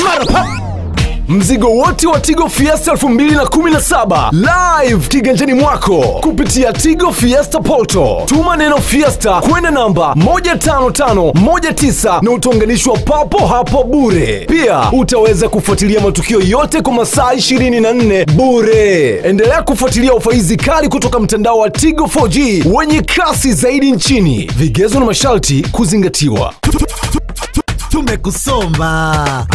mara Mzigo wote wa Tigo Fiesta 2017 live kiganjani mwako kupitia Tigo Fiesta Portal. Tuma neno Fiesta kwenda namba 15519 na utaunganishwa papo hapo bure. Pia utaweza kufuatilia matukio yote kwa masaa 24 bure. Endelea kufuatilia ofa hizi kali kutoka mtandao wa Tigo 4G wenye kasi zaidi nchini. Vigezo na masharti kuzingatiwa. Tumekusomba.